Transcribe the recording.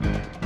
Bye.